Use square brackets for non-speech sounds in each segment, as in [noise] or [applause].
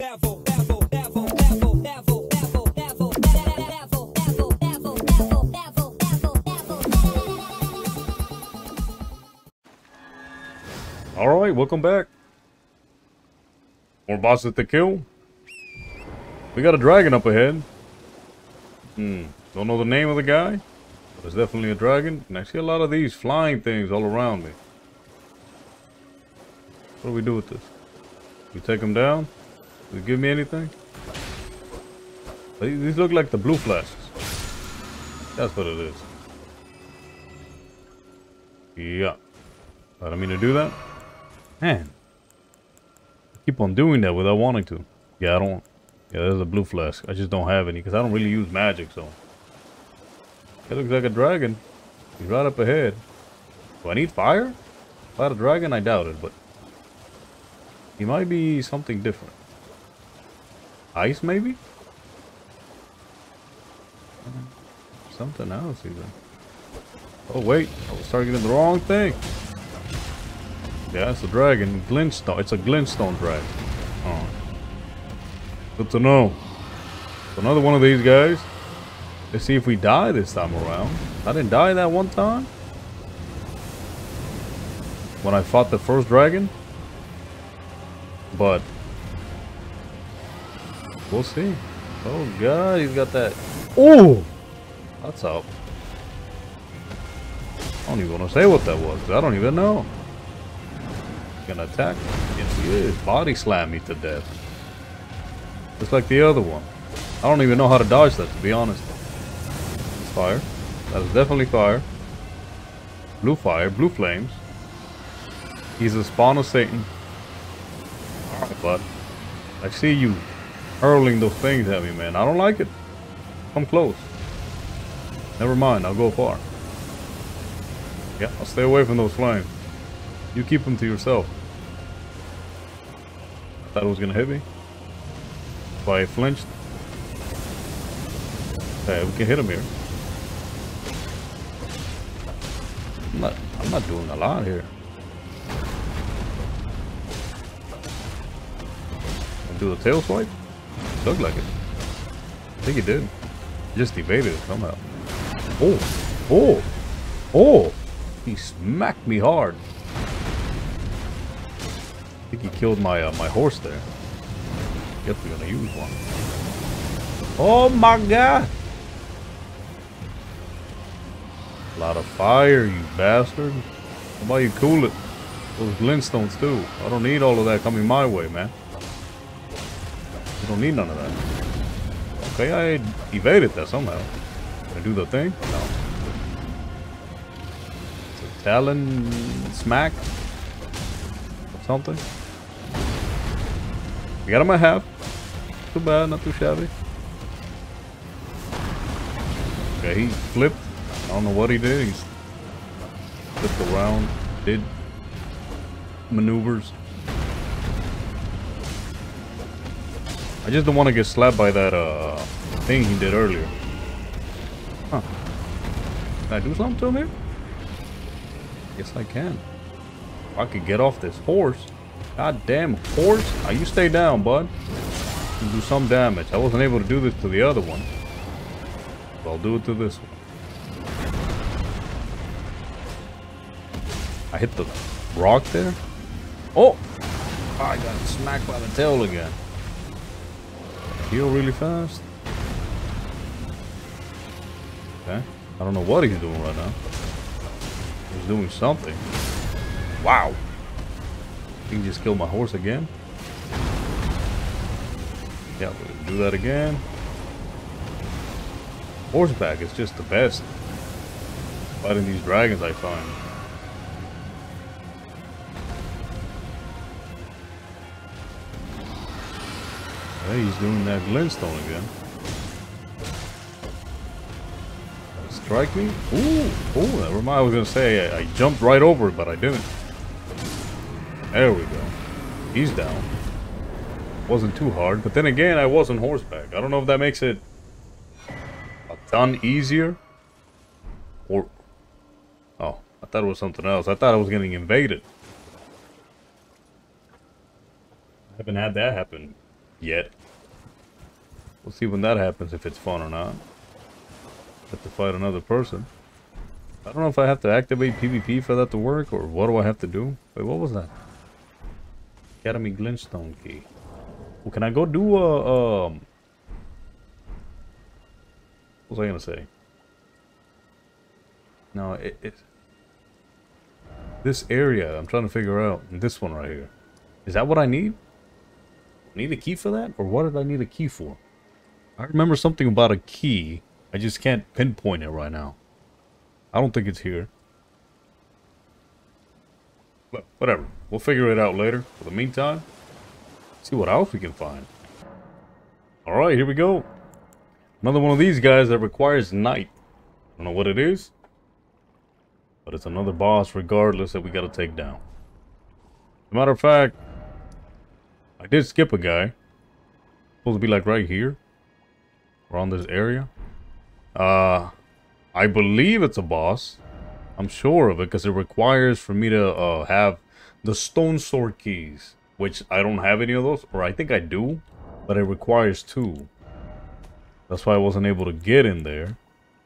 All right, welcome back. More bosses to kill. We got a dragon up ahead. Hmm, don't know the name of the guy, but it's definitely a dragon. And I see a lot of these flying things all around me. What do we do with this? We take them down? Do they give me anything? These look like the blue flasks. That's what it is. Yeah. I don't mean to do that. Man. I keep on doing that without wanting to. Yeah, I don't. Yeah, there's a blue flask. I just don't have any because I don't really use magic, so. It looks like a dragon. He's right up ahead. Do I need fire? Fight a dragon? I doubt it, but. He might be something different. Ice, maybe? Something else, even. Oh, wait. I was targeting the wrong thing. Yeah, it's a dragon. Glintstone. It's a glintstone dragon. Oh. Good to know. So another one of these guys. Let's see if we die this time around. I didn't die that one time. When I fought the first dragon. But. We'll see. Oh god, he's got that. Oh! That's up. I don't even want to say what that was. I don't even know. He's Gonna attack? Yes, he is. Body slam me to death. Just like the other one. I don't even know how to dodge that, to be honest. It's fire. That is definitely fire. Blue fire, blue flames. He's a spawn of Satan. Alright, bud. I see you hurling those things at me, man. I don't like it. Come close. Never mind, I'll go far. Yeah, I'll stay away from those flames. You keep them to yourself. I thought it was gonna hit me. If I flinched. Hey, we can hit him here. I'm not I'm not doing a lot here. Do the tail swipe? Looked like it. I think he did. Just evaded it somehow. Oh! Oh! Oh! He smacked me hard. I think he killed my uh, my horse there. Guess we're gonna use one. Oh my god! A lot of fire, you bastard. How about you cool it? Those glintstones too. I don't need all of that coming my way, man. You don't need none of that. Okay, I evaded that somehow. I do the thing? No. It's a talon smack? Something? Got him a half. Too bad, not too shabby. Okay, he flipped. I don't know what he did. He flipped around, did maneuvers. I just don't want to get slapped by that uh thing he did earlier. Huh. Can I do something to him here? Yes, I can. I could get off this horse. God damn horse. Now you stay down, bud. You do some damage. I wasn't able to do this to the other one. But I'll do it to this one. I hit the rock there. Oh! I got smacked by the tail again. Heal really fast. Okay. I don't know what he's doing right now. He's doing something. Wow. He just killed my horse again. Yeah, we'll do that again. Horseback is just the best. Fighting these dragons I find. Hey, he's doing that glintstone again. Strike me? Ooh, ooh, never mind. I was gonna say I, I jumped right over it, but I didn't. There we go. He's down. Wasn't too hard, but then again, I was on horseback. I don't know if that makes it a ton easier. Or... Oh, I thought it was something else. I thought I was getting invaded. I haven't had that happen Yet. We'll see when that happens, if it's fun or not. Have to fight another person. I don't know if I have to activate PvP for that to work, or what do I have to do? Wait, what was that? Academy Glintstone key. Well, can I go do a, um... What was I gonna say? No, it, it... This area, I'm trying to figure out. This one right here. Is that what I need? Need a key for that? Or what did I need a key for? I remember something about a key. I just can't pinpoint it right now. I don't think it's here. But whatever. We'll figure it out later. For the meantime, see what else we can find. Alright, here we go. Another one of these guys that requires night. I don't know what it is. But it's another boss regardless that we gotta take down. As a matter of fact, I did skip a guy. Supposed to be like right here. Around this area. Uh, I believe it's a boss. I'm sure of it because it requires for me to uh, have the stone sword keys. Which I don't have any of those. Or I think I do. But it requires two. That's why I wasn't able to get in there.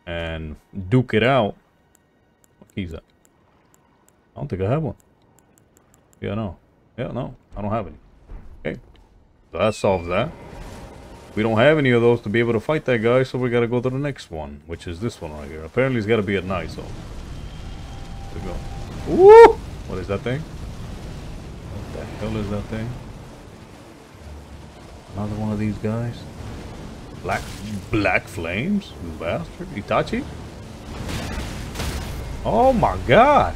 And duke it out. What key's that? I don't think I have one. Yeah, no. Yeah, no. I don't have any. Okay. That solves that. We don't have any of those to be able to fight that guy, so we gotta go to the next one, which is this one right here. Apparently it's gotta be at night, so. There we go. Woo! What is that thing? What the hell is that thing? Another one of these guys? Black Black Flames? You bastard. Itachi? Oh my god!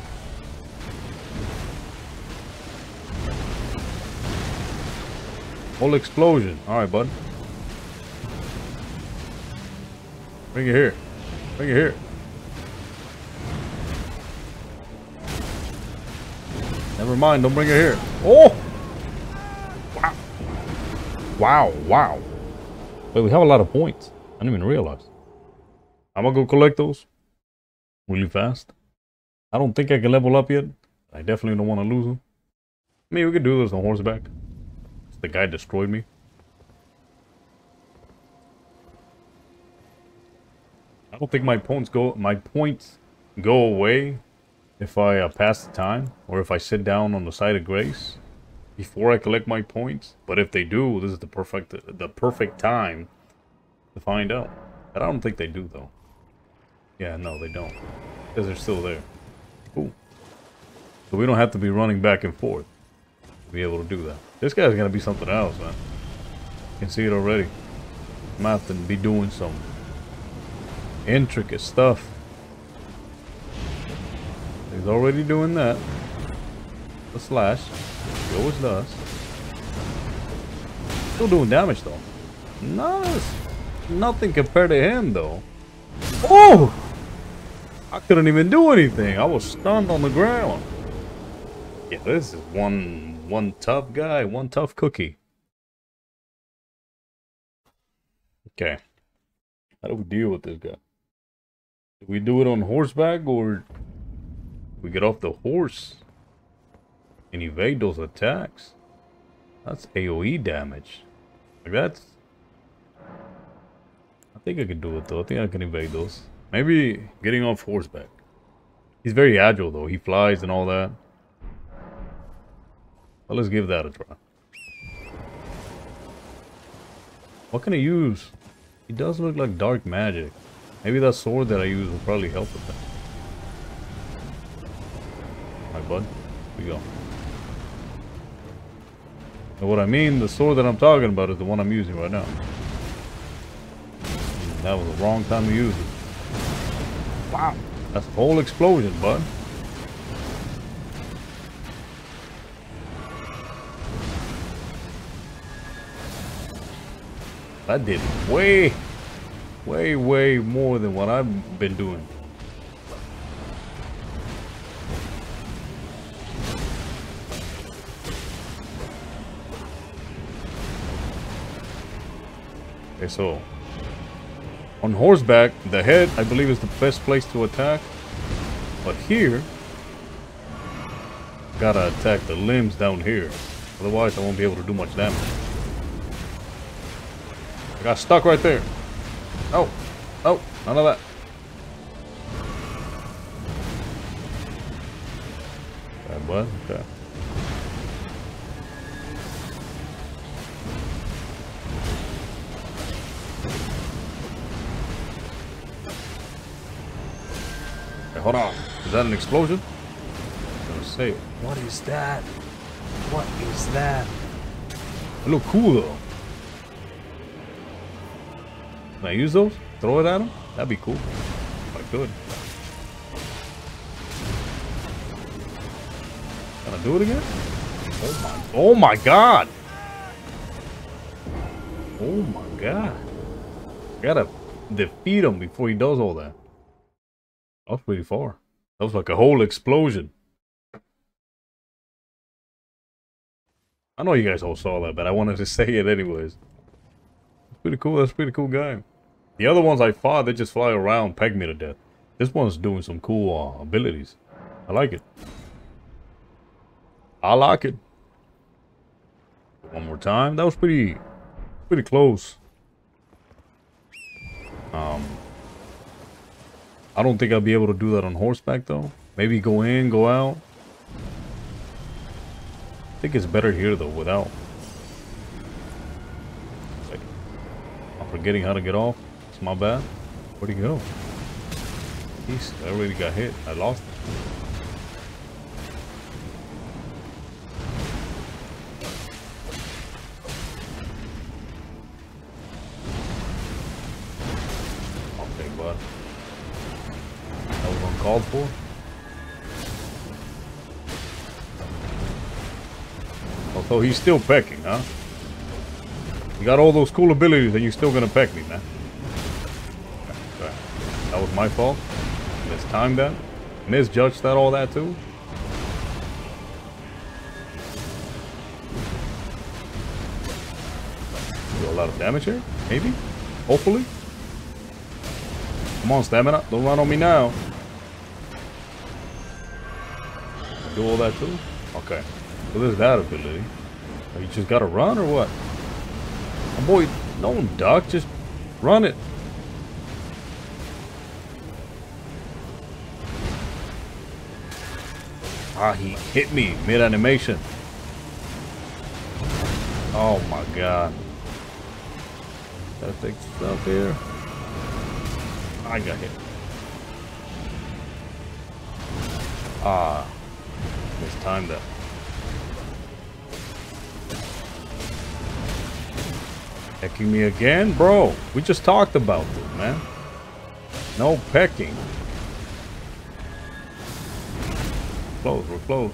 Whole explosion. Alright, bud. Bring it here. Bring it here. Never mind, don't bring it here. Oh! Wow. Wow, wow. Wait, we have a lot of points. I didn't even realize. I'm gonna go collect those really fast. I don't think I can level up yet. I definitely don't want to lose them. I mean, we could do this on horseback. The guy destroyed me. I don't think my points go my points go away if I uh, pass the time or if I sit down on the site of grace before I collect my points. But if they do, this is the perfect the perfect time to find out. But I don't think they do though. Yeah, no, they don't. Because they're still there. Cool. So we don't have to be running back and forth to be able to do that. This guy's gonna be something else, man. You can see it already. I'm have to be doing some intricate stuff. He's already doing that. The slash. He always does. Still doing damage though. Nice. Nothing compared to him though. Oh! I couldn't even do anything. I was stunned on the ground. Yeah, this is one one tough guy, one tough cookie. Okay. How do we deal with this guy? Do we do it on horseback or we get off the horse and evade those attacks? That's AoE damage. Like that's... I think I can do it though. I think I can evade those. Maybe getting off horseback. He's very agile though. He flies and all that. Well, let's give that a try. What can I use? It does look like dark magic. Maybe that sword that I use will probably help with that. Alright, bud. Here we go. And what I mean, the sword that I'm talking about is the one I'm using right now. That was the wrong time to use it. Wow. That's a whole explosion, bud. That did way, way, way more than what I've been doing. Okay, so on horseback, the head, I believe, is the best place to attack. But here, gotta attack the limbs down here. Otherwise, I won't be able to do much damage. Got stuck right there. Oh, oh, none of that. Bad bud. Okay. Okay, hold on. Is that an explosion? I was gonna say, what is that? What is that? They look cool though. Can I use those? Throw it at him? That'd be cool. If I could. Can I do it again? Oh my, oh my god! Oh my god. Gotta defeat him before he does all that. That was pretty far. That was like a whole explosion. I know you guys all saw that, but I wanted to [laughs] say it anyways. Pretty cool. That's pretty cool guy. The other ones I fought, they just fly around, peg me to death. This one's doing some cool uh, abilities. I like it. I like it. One more time. That was pretty, pretty close. Um, I don't think I'll be able to do that on horseback though. Maybe go in, go out. I think it's better here though, without. I'm forgetting how to get off. It's my bad. Where'd he go? He's, I already got hit. I lost. Okay, bud. That was uncalled for. Although he's still pecking, huh? Got all those cool abilities and you're still gonna peck me, man. That was my fault. Mistimed that. Misjudged that all that too. Do a lot of damage here? Maybe? Hopefully? Come on, stamina. Don't run on me now. Do all that too? Okay. So there's that ability. You just gotta run or what? Boy, no duck, just run it. Ah, he hit me mid-animation. Oh my god. Gotta fix stuff here. I got hit. Ah. It's time that. Pecking me again? Bro, we just talked about this, man. No pecking. Close, we're close.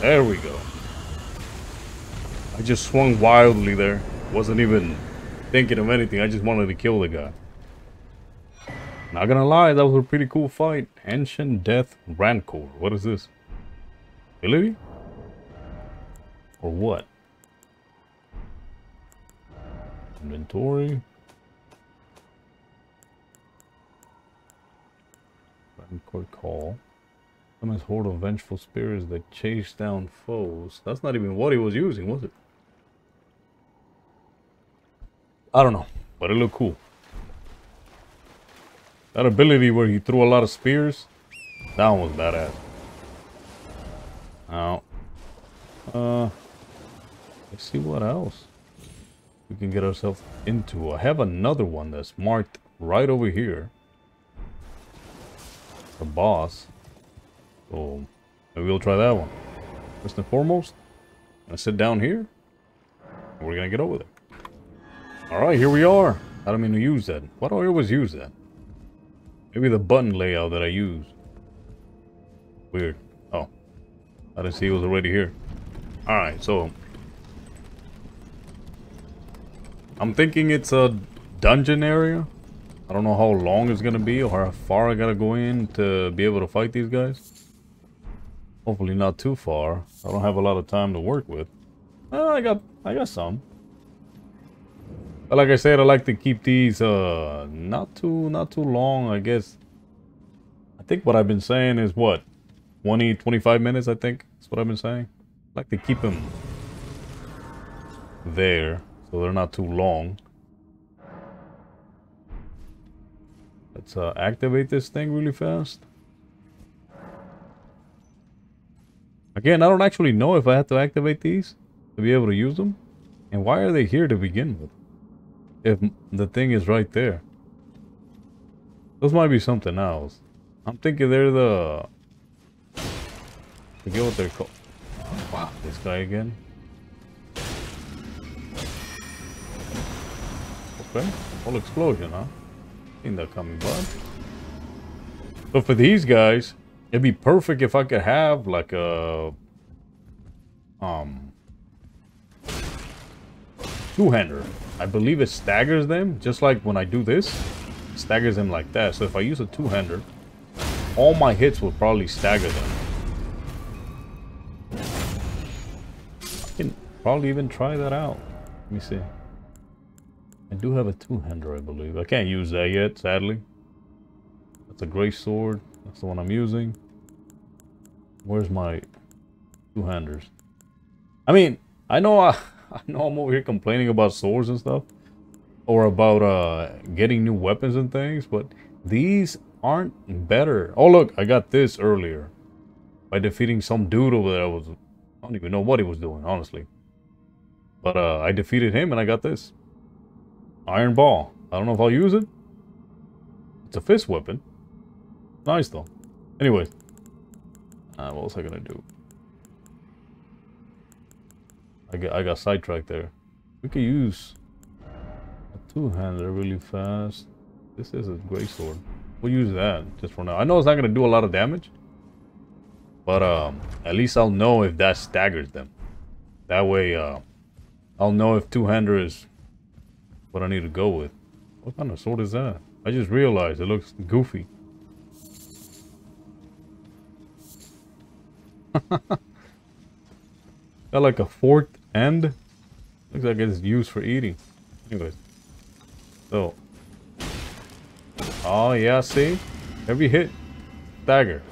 There we go. I just swung wildly there. Wasn't even thinking of anything. I just wanted to kill the guy. Not gonna lie, that was a pretty cool fight. Ancient Death Rancor. What is this? Ability? Or what? Inventory. Rancor Call. Summons horde of vengeful spirits that chase down foes. That's not even what he was using, was it? I don't know, but it looked cool. That ability where he threw a lot of spears, that one was badass. Now, uh, let's see what else we can get ourselves into. I have another one that's marked right over here. The boss. So, maybe we'll try that one. First and foremost, gonna sit down here. We're gonna get over there. Alright, here we are. I don't mean to use that. Why do I always use that? Maybe the button layout that I use. Weird. Oh. I didn't see it was already here. Alright, so. I'm thinking it's a dungeon area. I don't know how long it's gonna be or how far I gotta go in to be able to fight these guys. Hopefully not too far. I don't have a lot of time to work with. Uh, I got I got some. But like I said, I like to keep these uh not too not too long, I guess. I think what I've been saying is what? 20, 25 minutes, I think. That's what I've been saying. I like to keep them there. So they're not too long. Let's uh, activate this thing really fast. Again, I don't actually know if I have to activate these to be able to use them. And why are they here to begin with? If the thing is right there. Those might be something else. I'm thinking they're the... Forget what they're called. Wow, this guy again. Okay, whole explosion, huh? Seen that coming, bud. So for these guys, it'd be perfect if I could have like a um two-hander. I believe it staggers them, just like when I do this, staggers them like that. So if I use a two-hander, all my hits will probably stagger them. I can probably even try that out. Let me see. I do have a two-hander, I believe. I can't use that yet, sadly. That's a gray sword. That's the one I'm using. Where's my two-handers? I mean, I know I, [laughs] I know I'm over here complaining about swords and stuff. Or about uh, getting new weapons and things, but these aren't better. Oh look, I got this earlier. By defeating some dude over there. I was I don't even know what he was doing, honestly. But uh, I defeated him and I got this. Iron Ball. I don't know if I'll use it. It's a fist weapon. Nice though. Anyway. Uh, what was I gonna do? I got, I got sidetracked there. We could use a two-hander really fast. This is a great sword. We'll use that just for now. I know it's not gonna do a lot of damage. But um, at least I'll know if that staggers them. That way, uh, I'll know if two-hander is what I need to go with. What kind of sword is that? I just realized it looks goofy. [laughs] Got like a forked end. Looks like it's used for eating. Anyways. So. Oh yeah, see? Every hit. Dagger.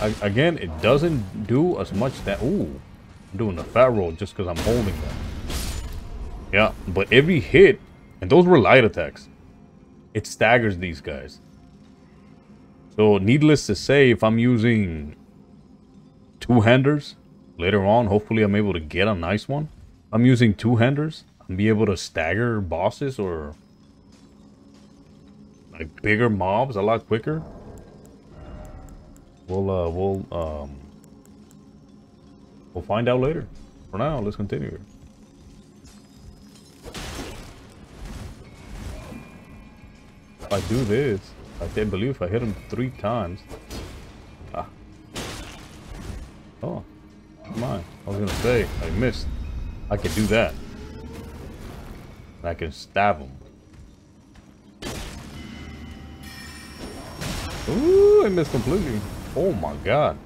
I, again, it doesn't do as much that. Ooh. I'm doing the fat roll just because I'm holding that. Yeah, but every hit, and those were light attacks, it staggers these guys. So needless to say, if I'm using two-handers later on, hopefully I'm able to get a nice one. I'm using two-handers I'll be able to stagger bosses or like bigger mobs a lot quicker. We'll uh we'll um we'll find out later. For now, let's continue. I do this, I can't believe I hit him three times. Ah. Oh, come on. I was gonna say, I missed. I could do that. I can stab him. Ooh, I missed completely. Oh my god.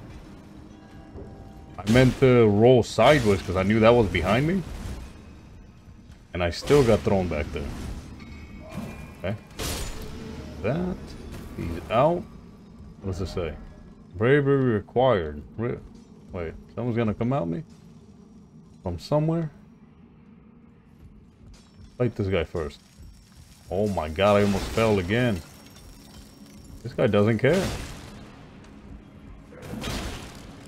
I meant to roll sideways because I knew that was behind me. And I still got thrown back there. That. He's out. What does it say? Bravery required. Re Wait, someone's gonna come out me? From somewhere? Fight this guy first. Oh my god, I almost fell again. This guy doesn't care.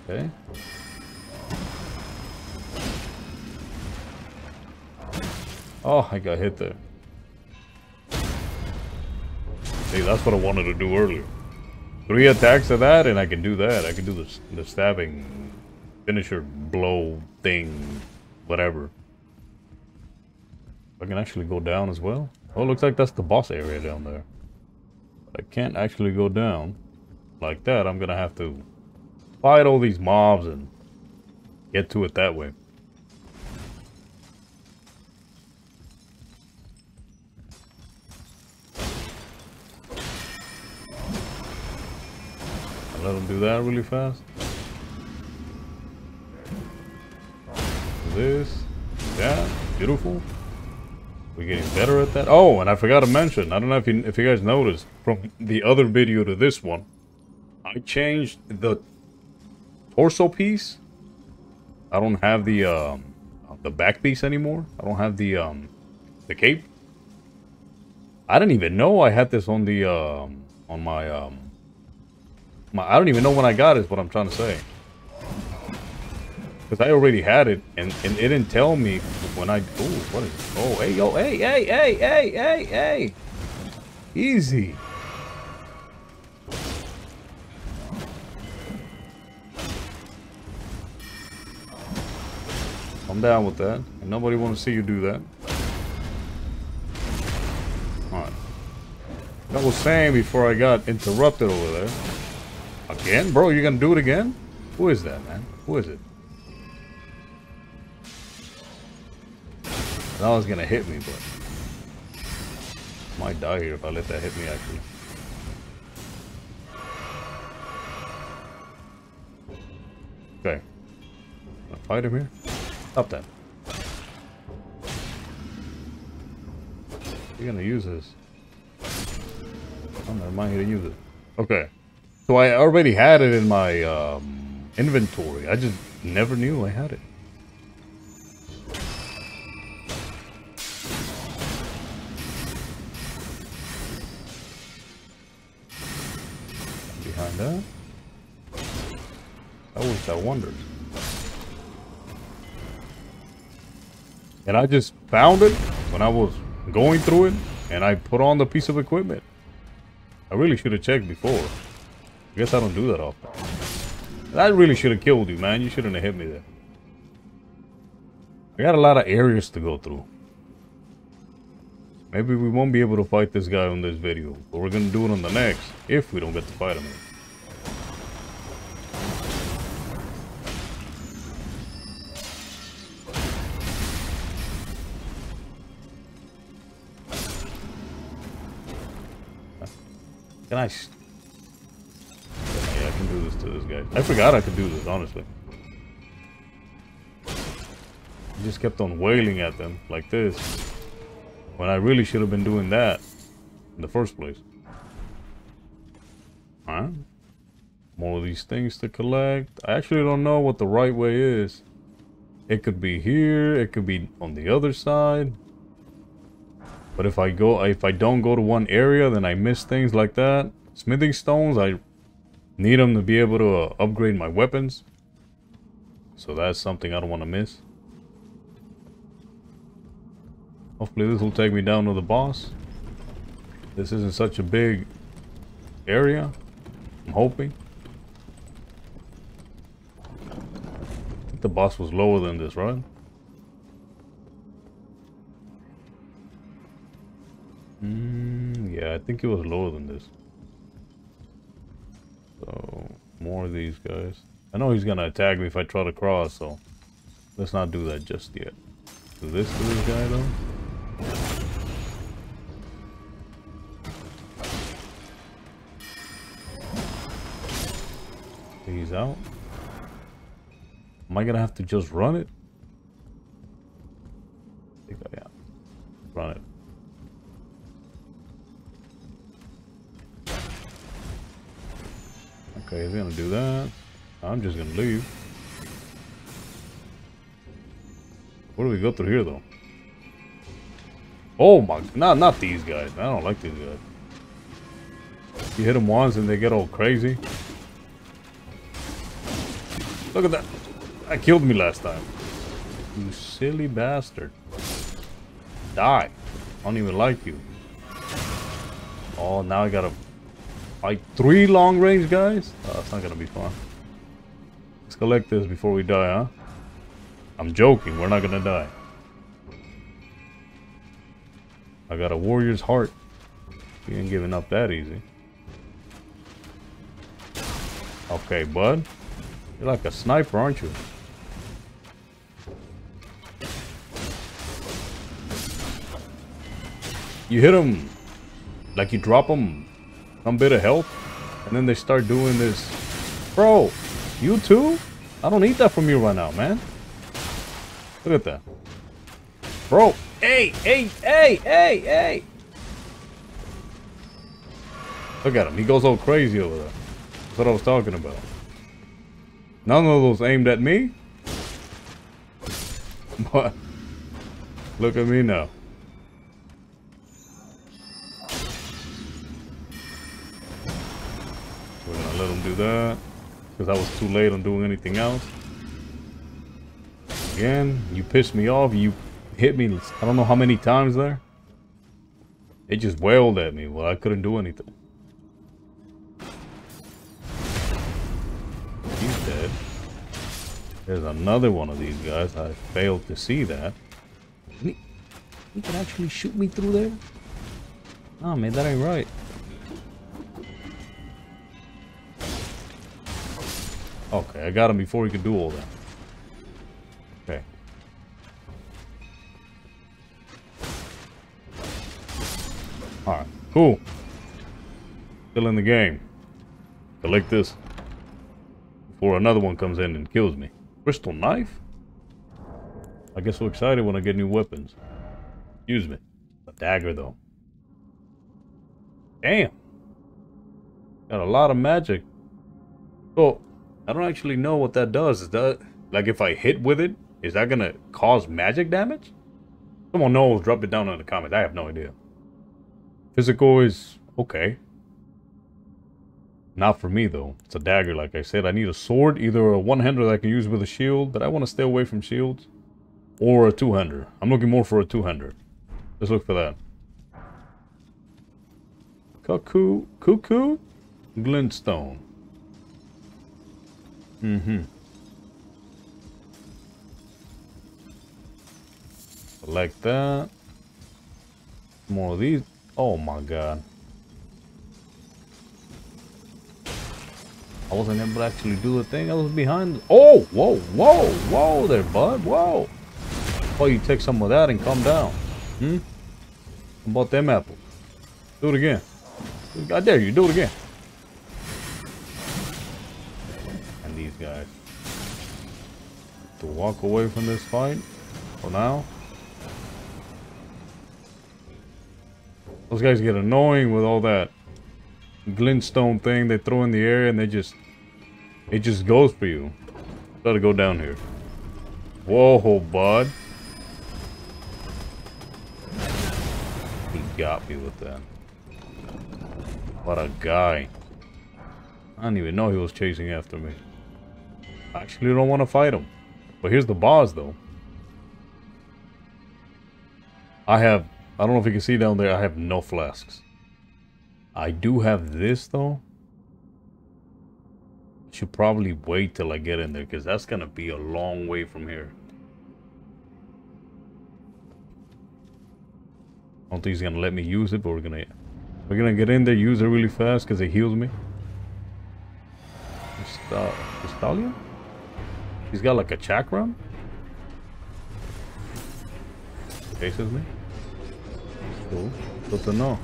Okay. Oh, I got hit there. See, that's what I wanted to do earlier. Three attacks of that, and I can do that. I can do the, the stabbing, finisher, blow, thing, whatever. I can actually go down as well. Oh, looks like that's the boss area down there. I can't actually go down like that. I'm gonna have to fight all these mobs and get to it that way. Let him do that really fast. This. Yeah, beautiful. We're getting better at that. Oh, and I forgot to mention, I don't know if you, if you guys noticed, from the other video to this one, I changed the torso piece. I don't have the, um, the back piece anymore. I don't have the um the cape. I didn't even know I had this on the um on my um my I don't even know when I got it is what I'm trying to say. Cause I already had it and, and it didn't tell me when I oh what is? Oh hey yo hey hey hey hey hey hey Easy. I'm down with that. And nobody want to see you do that. Alright. That was saying before I got interrupted over there. Again? Bro, you're gonna do it again? Who is that, man? Who is it? That was gonna hit me, but... Might die here if I let that hit me, actually. Okay. Can I fight him here? Stop that. You're gonna use this. Oh, never mind, he didn't use it. Okay. So I already had it in my um, inventory. I just never knew I had it. Behind that? I wish I wondered. And I just found it when I was going through it, and I put on the piece of equipment. I really should have checked before. I guess I don't do that often. I really should have killed you, man. You shouldn't have hit me there. I got a lot of areas to go through. Maybe we won't be able to fight this guy on this video, but we're gonna do it on the next, if we don't get to fight him. Can I... I forgot I could do this, honestly. I just kept on wailing at them like this. When I really should have been doing that in the first place. Alright. More of these things to collect. I actually don't know what the right way is. It could be here, it could be on the other side. But if I go, if I don't go to one area, then I miss things like that. Smithing stones, I need them to be able to uh, upgrade my weapons. So that's something I don't want to miss. Hopefully this will take me down to the boss. This isn't such a big area. I'm hoping. The boss was lower than this, right? Mm, yeah, I think it was lower than this. So, more of these guys. I know he's gonna attack me if I try to cross, so let's not do that just yet. Do this to this guy though. He's out. Am I gonna have to just run it? I. Run it. Okay, he's gonna do that. I'm just gonna leave. What do we go through here though? Oh my, not not these guys. I don't like these guys. You hit them once and they get all crazy. Look at that. That killed me last time. You silly bastard. Die. I don't even like you. Oh, now I gotta fight three long range guys? Oh, that's not gonna be fun. Let's collect this before we die, huh? I'm joking, we're not gonna die. I got a warrior's heart. We ain't giving up that easy. Okay, bud. You're like a sniper, aren't you? You hit him like you drop them some bit of health and then they start doing this. Bro, you too? I don't need that from you right now, man. Look at that. Bro, hey, hey, hey, hey, hey. Look at him. He goes all crazy over there. That's what I was talking about. None of those aimed at me. [laughs] But look at me now. Let him do that. Because I was too late on doing anything else. Again, you pissed me off. You hit me, I don't know how many times there. It just wailed at me. Well, I couldn't do anything. He's dead. There's another one of these guys. I failed to see that. He, he can actually shoot me through there? Oh man, that ain't right. Okay, I got him before he could do all that. Okay. Alright, cool. Still in the game. Collect this. Before another one comes in and kills me. Crystal knife? I get so excited when I get new weapons. Excuse me. A dagger, though. Damn. Got a lot of magic. Oh, I don't actually know what that does. Is that, like, if I hit with it, is that gonna cause magic damage? Someone knows, drop it down in the comments. I have no idea. Physical is okay. Not for me, though. It's a dagger, like I said. I need a sword, either a one-hander that I can use with a shield, but I want to stay away from shields, or a two-hander. I'm looking more for a two-hander. Let's look for that. Cuckoo, cuckoo, glintstone. Mm-hmm. Like that. More of these. Oh my god. I wasn't able to actually do the thing. I was behind. Oh, whoa, whoa, whoa there, bud. Whoa. Oh, you take some of that and calm down. Hmm? How about them apples? Do it again. I dare you. Do it again. Guys. To walk away from this fight for now. Those guys get annoying with all that glintstone thing they throw in the air and they just it just goes for you. Gotta go down here. Whoa, bud. He got me with that. What a guy. I didn't even know he was chasing after me. Actually don't want to fight him. But here's the boss, though. I have... I don't know if you can see down there, I have no flasks. I do have this, though. Should probably wait till I get in there, because that's going to be a long way from here. I don't think he's going to let me use it, but we're going to... We're to get in there, use it really fast, because it heals me. Stallion? He's got like a chakram? Faces me? Cool. Good to know.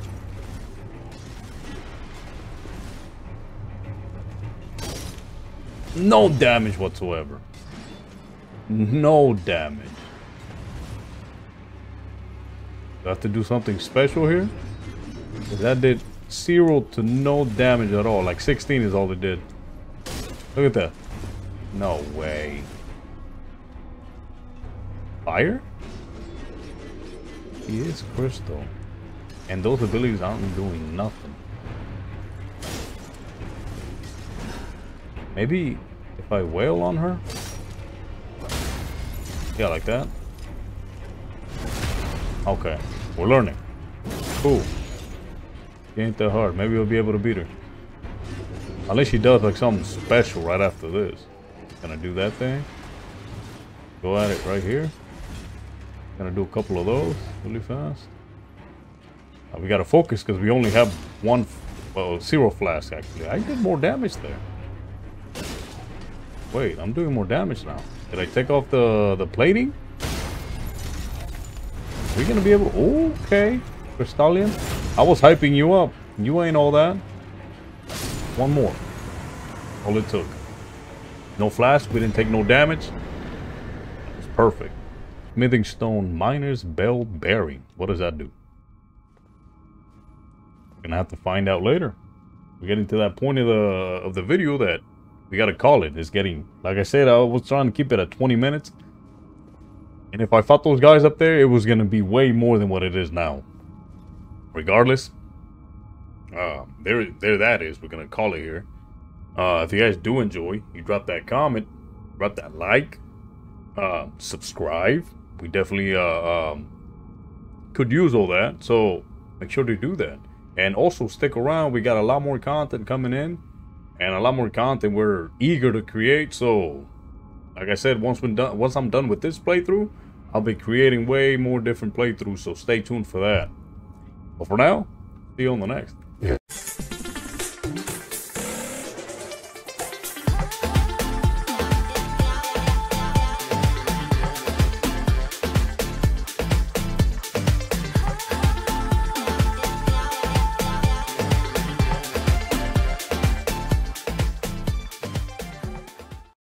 No damage whatsoever. No damage. Do I have to do something special here? That did zero to no damage at all. Like 16 is all it did. Look at that. No way. Fire? He is crystal. And those abilities aren't doing nothing. Maybe if I wail on her? Yeah, like that. Okay, we're learning. Cool. She ain't that hard. Maybe we'll be able to beat her. Unless she does like something special right after this. Gonna do that thing. Go at it right here. Gonna do a couple of those really fast. Uh, we gotta focus because we only have one, well, zero flask actually. I did more damage there. Wait, I'm doing more damage now. Did I take off the, the plating? Are we gonna be able to... Okay, Crystalian. I was hyping you up. You ain't all that. One more. All it took. No flash. We didn't take no damage. It's perfect. Smithing stone miner's bell bearing. What does that do? We're gonna have to find out later. We're getting to that point of the of the video that we gotta call it. It's getting like I said, I was trying to keep it at 20 minutes. And if I fought those guys up there, it was gonna be way more than what it is now. Regardless, uh, there, there that is. We're gonna call it here. Uh, if you guys do enjoy, you drop that comment, drop that like, uh, subscribe. We definitely uh, um, could use all that, so make sure to do that. And also stick around. We got a lot more content coming in, and a lot more content we're eager to create. So, like I said, once we done, once I'm done with this playthrough, I'll be creating way more different playthroughs. So stay tuned for that. But for now, see you on the next.